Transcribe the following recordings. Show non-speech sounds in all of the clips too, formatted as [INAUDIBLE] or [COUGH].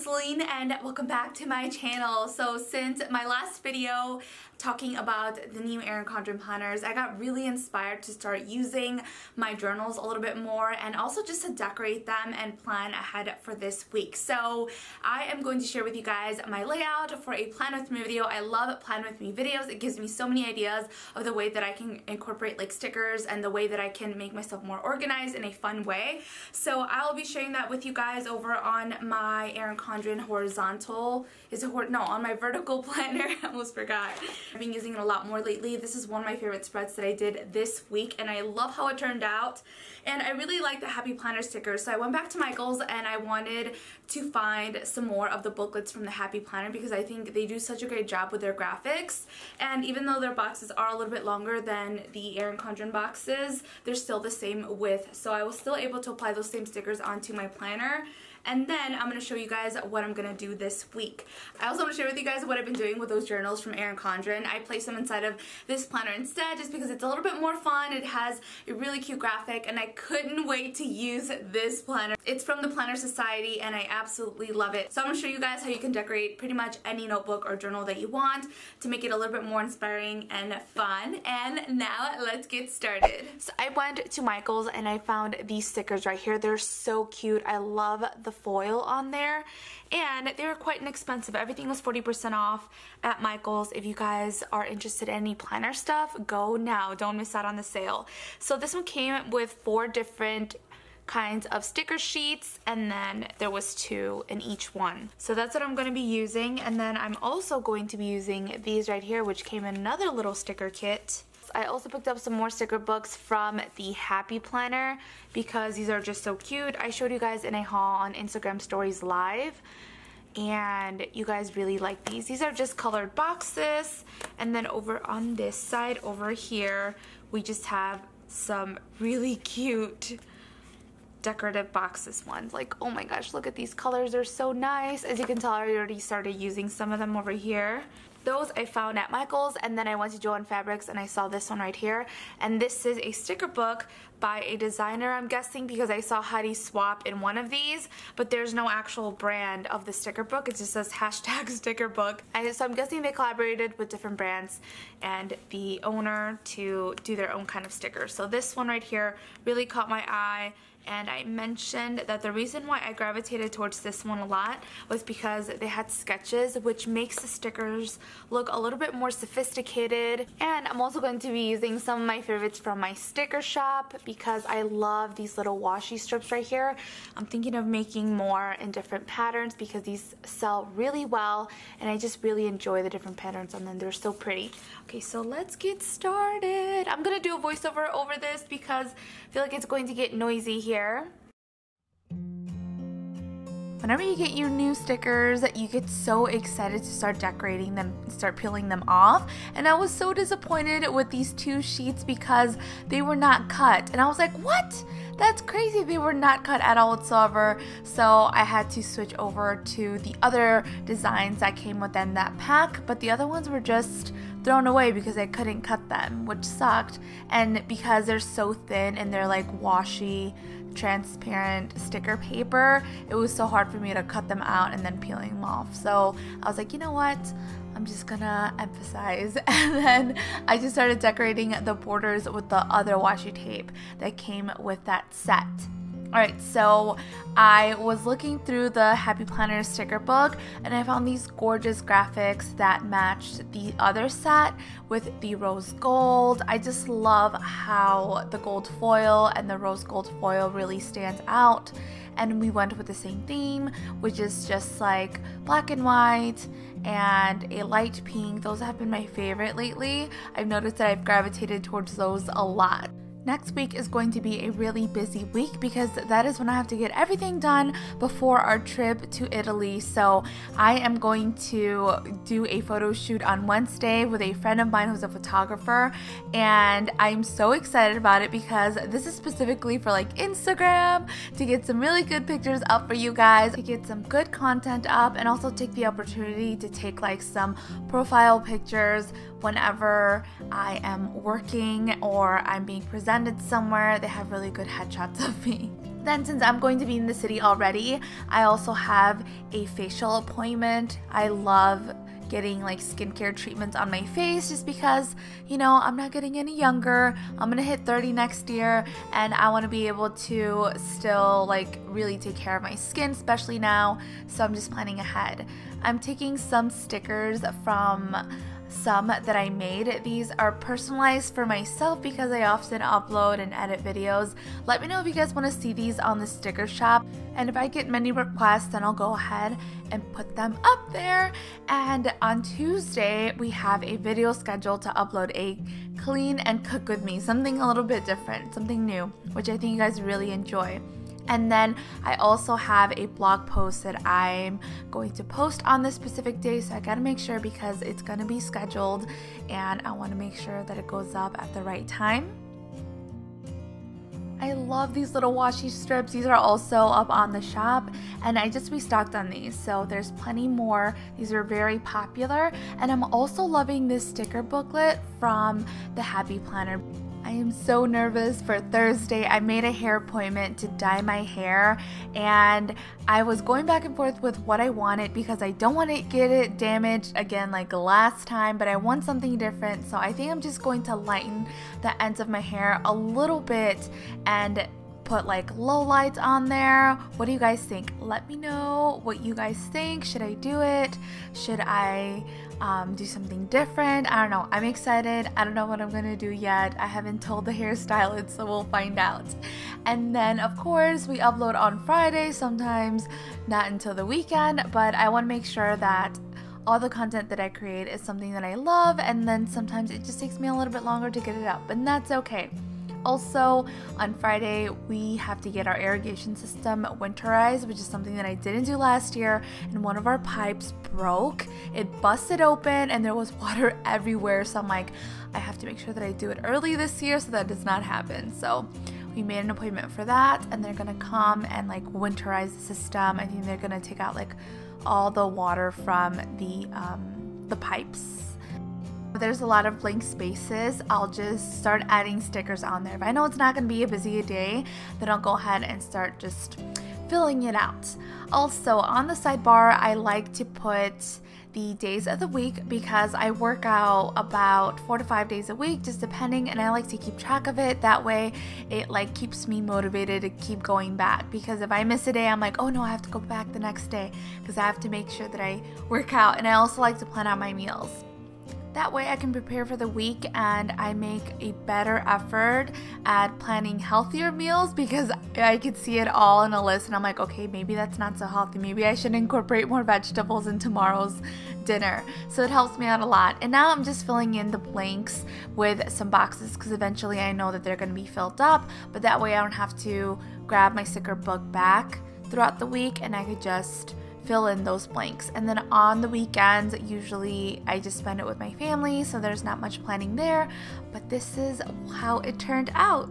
Selene and welcome back to my channel. So since my last video talking about the new Erin Condren planners, I got really inspired to start using my journals a little bit more and also just to decorate them and plan ahead for this week. So I am going to share with you guys my layout for a plan with me video. I love plan with me videos. It gives me so many ideas of the way that I can incorporate like stickers and the way that I can make myself more organized in a fun way. So I'll be sharing that with you guys over on my Erin Condren horizontal, is it, no, on my vertical [LAUGHS] planner, I almost forgot. I've been using it a lot more lately. This is one of my favorite spreads that I did this week and I love how it turned out. And I really like the Happy Planner stickers. So I went back to Michael's and I wanted to find some more of the booklets from the Happy Planner because I think they do such a great job with their graphics. And even though their boxes are a little bit longer than the Erin Condren boxes, they're still the same width. So I was still able to apply those same stickers onto my planner and then I'm going to show you guys what I'm going to do this week. I also want to share with you guys what I've been doing with those journals from Erin Condren. I place them inside of this planner instead just because it's a little bit more fun. It has a really cute graphic and I couldn't wait to use this planner. It's from the Planner Society and I absolutely love it. So I'm going to show you guys how you can decorate pretty much any notebook or journal that you want to make it a little bit more inspiring and fun. And now let's get started. So I went to Michael's and I found these stickers right here. They're so cute. I love the the foil on there and they were quite inexpensive. Everything was 40% off at Michael's. If you guys are interested in any planner stuff, go now. Don't miss out on the sale. So this one came with four different kinds of sticker sheets and then there was two in each one. So that's what I'm going to be using and then I'm also going to be using these right here which came in another little sticker kit. I also picked up some more sticker books from the Happy Planner because these are just so cute. I showed you guys in a haul on Instagram Stories Live and you guys really like these. These are just colored boxes and then over on this side over here we just have some really cute decorative boxes ones. Like, oh my gosh, look at these colors. They're so nice. As you can tell, I already started using some of them over here. Those I found at Michael's and then I went to Joann Fabrics and I saw this one right here. And this is a sticker book by a designer, I'm guessing, because I saw Heidi Swapp in one of these, but there's no actual brand of the sticker book. It just says hashtag [LAUGHS] sticker book. And so I'm guessing they collaborated with different brands and the owner to do their own kind of stickers. So this one right here really caught my eye and I mentioned that the reason why I gravitated towards this one a lot was because they had sketches which makes the stickers look a little bit more sophisticated and I'm also going to be using some of my favorites from my sticker shop because I love these little washi strips right here. I'm thinking of making more in different patterns because these sell really well and I just really enjoy the different patterns on them. they're so pretty. Okay so let's get started. I'm gonna do a voiceover over this because I feel like it's going to get noisy here here. Whenever you get your new stickers, you get so excited to start decorating them, start peeling them off. And I was so disappointed with these two sheets because they were not cut. And I was like, what? That's crazy. They were not cut at all whatsoever. So I had to switch over to the other designs that came within that pack. But the other ones were just thrown away because I couldn't cut them, which sucked. And because they're so thin and they're like washi, transparent sticker paper, it was so hard for me to cut them out and then peeling them off. So I was like, you know what? I'm just gonna emphasize. [LAUGHS] And then I just started decorating the borders with the other washi tape that came with that set. Alright, so I was looking through the Happy Planner sticker book and I found these gorgeous graphics that matched the other set with the rose gold. I just love how the gold foil and the rose gold foil really stands out. And we went with the same theme, which is just like black and white and a light pink. Those have been my favorite lately. I've noticed that I've gravitated towards those a lot. Next week is going to be a really busy week because that is when I have to get everything done before our trip to Italy. So I am going to do a photo shoot on Wednesday with a friend of mine who's a photographer and I'm so excited about it because this is specifically for like Instagram to get some really good pictures up for you guys, to get some good content up and also take the opportunity to take like some profile pictures whenever I am working or I'm being presented somewhere, they have really good headshots of me. [LAUGHS] Then since I'm going to be in the city already, I also have a facial appointment. I love getting like skincare treatments on my face just because, you know, I'm not getting any younger. I'm gonna hit 30 next year and I wanna be able to still like really take care of my skin, especially now. So I'm just planning ahead. I'm taking some stickers from some that I made. These are personalized for myself because I often upload and edit videos. Let me know if you guys want to see these on the sticker shop. And if I get many requests, then I'll go ahead and put them up there. And on Tuesday, we have a video scheduled to upload a clean and cook with me, something a little bit different, something new, which I think you guys really enjoy. And then I also have a blog post that I'm going to post on this specific day. So I got to make sure because it's going to be scheduled and I want to make sure that it goes up at the right time. I love these little washi strips. These are also up on the shop and I just restocked on these. So there's plenty more. These are very popular. And I'm also loving this sticker booklet from the Happy Planner. I am so nervous for Thursday. I made a hair appointment to dye my hair and I was going back and forth with what I wanted because I don't want to get it damaged again like last time, but I want something different. So I think I'm just going to lighten the ends of my hair a little bit and put like low lights on there. What do you guys think? Let me know what you guys think. Should I do it? Should I um, do something different? I don't know. I'm excited. I don't know what I'm gonna do yet. I haven't told the [LAUGHS] hairstylist, so we'll find out. And then, of course, we upload on Friday, sometimes not until the weekend, but I wanna make sure that all the content that I create is something that I love, and then sometimes it just takes me a little bit longer to get it up, and that's okay. Also, on Friday, we have to get our irrigation system winterized, which is something that I didn't do last year. And one of our pipes broke, it busted open, and there was [LAUGHS] water everywhere. So I'm like, I have to make sure that I do it early this year so that does not happen. So we made an appointment for that, and they're gonna come and like winterize the system. I think they're gonna take out like all the water from the um, the pipes there's a lot of blank spaces, I'll just start adding stickers on there. If I know it's not going to be a busy day, then I'll go ahead and start just filling it out. Also, on the sidebar, I like to put the days of the week because I work out about four to five days a week, just depending, and I like to keep track of it. That way, it like keeps me motivated to keep going back. Because if I miss a day, I'm like, oh no, I have to go back the next day because I have to make sure that I work out. And I also like to plan out my meals. That way I can prepare for the week and I make a better effort at planning healthier meals because I could see it all in a list and I'm like, okay, maybe that's not so healthy. Maybe I should incorporate more vegetables in tomorrow's dinner. So it helps me out a lot. And now I'm just filling in the blanks with some boxes because eventually I know that they're going to be filled up, but that way I don't have to grab my sticker book back throughout the week and I could just fill in those blanks. And then on the weekends, usually I just spend it with my family, so there's not much planning there. But this is how it turned out.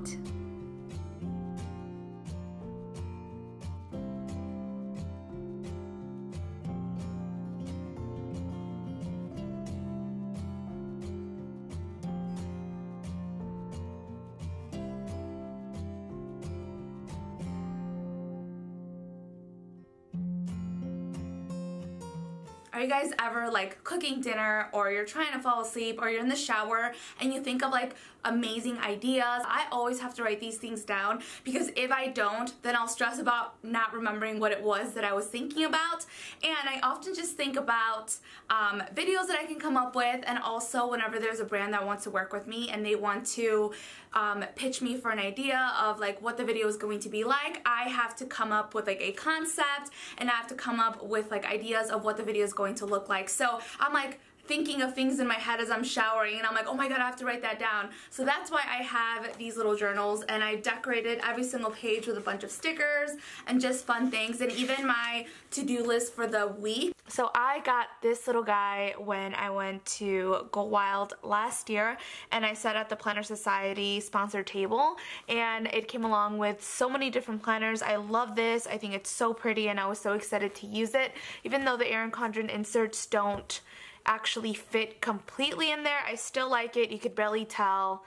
Are you guys ever like cooking dinner or you're trying to fall asleep or you're in the shower and you think of like amazing ideas? I always have to write these things down because if I don't, then I'll stress about not remembering what it was that I was thinking about. And I often just think about um, videos that I can come up with and also whenever there's a brand that wants to work with me and they want to um, pitch me for an idea of like what the video is going to be like, I have to come up with like a concept and I have to come up with like ideas of what the video is going to look like. So I'm like, thinking of things in my head as I'm showering and I'm like, oh my god, I have to write that down. So that's why I have these little journals and I decorated every single page with a bunch of stickers and just fun things and even my to-do list for the week. So I got this little guy when I went to Go Wild last year and I sat at the Planner Society sponsored table and it came along with so many different planners. I love this. I think it's so pretty and I was so excited to use it even though the Erin Condren inserts don't actually fit completely in there. I still like it. You could barely tell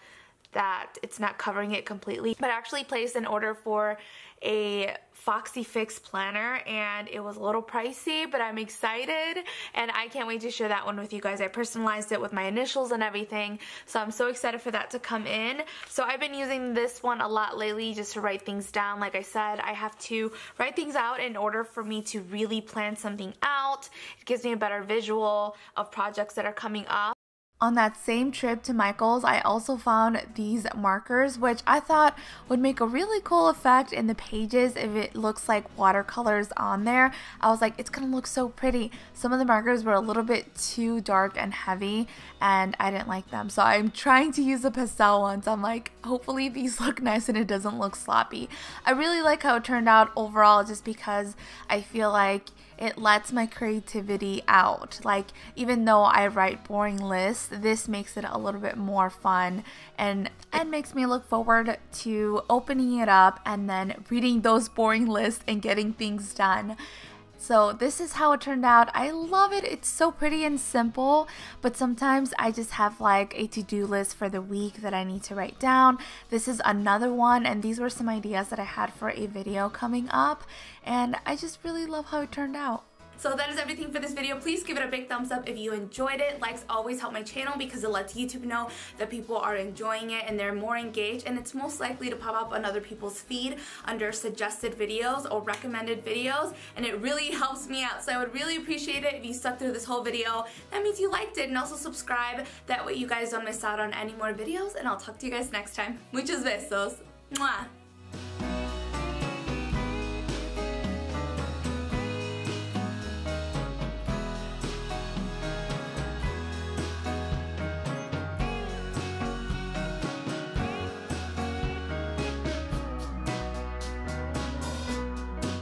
that it's not covering it completely. But I actually placed an order for a Foxy Fix planner and it was a little pricey but I'm excited and I can't wait to share that one with you guys. I personalized it with my initials and everything so I'm so excited for that to come in. So I've been using this one a lot lately just to write things down. Like I said I have to write things out in order for me to really plan something out. It gives me a better visual of projects that are coming up. On that same trip to Michael's, I also found these markers, which I thought would make a really cool effect in the pages if it looks like watercolors on there. I was like, it's gonna look so pretty. Some of the markers were a little bit too dark and heavy, and I didn't like them. So I'm trying to use the pastel ones. I'm like, hopefully these [LAUGHS] look nice and it doesn't look sloppy. I really like how it turned out overall just because I feel like it lets my creativity out. Like, even though I write boring lists, this makes it a little bit more fun and, and makes me look forward to opening it up and then reading those boring lists and getting things done. So this is how it turned out. I love it. It's so pretty and simple, but sometimes I just have like a to-do list for the week that I need to write down. This is another one and these were some ideas that I had for a video coming up and I just really love how it turned out. So that is everything for this video. Please give it a big thumbs up if you enjoyed it. Likes always help my channel because it lets YouTube know that people are enjoying it and they're more engaged and it's most likely to pop up on other people's feed under suggested videos or recommended videos and it really [LAUGHS] helps me out. So I would really appreciate it if you stuck through this whole video. That means you liked it and also subscribe. That way you guys don't miss out on any more videos and I'll talk to you guys next time. Muchos besos. Mwah.